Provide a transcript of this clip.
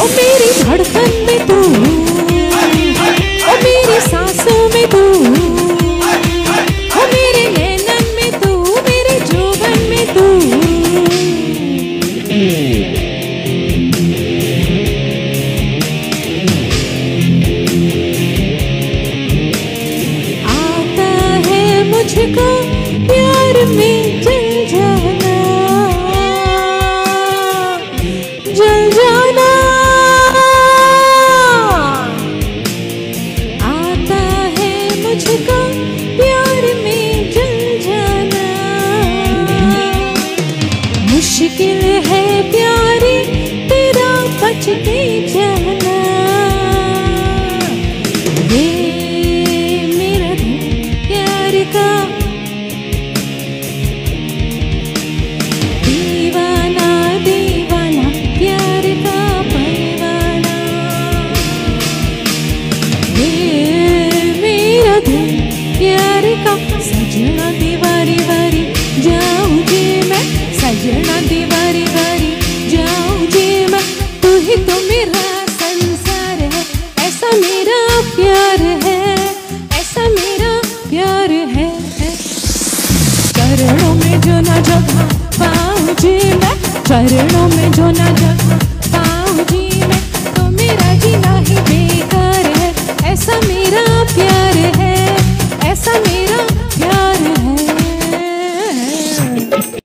ओ मेरी धड़कन में तू। ओ मेरी सांसों में तू। ओ मेरे नैनन में तू, मेरे जोबन में तू। आता है मुझको प्यार में। मुश्किल है चरणों में जो ना जगह पाऊँ जी मैं। चरणों में जो ना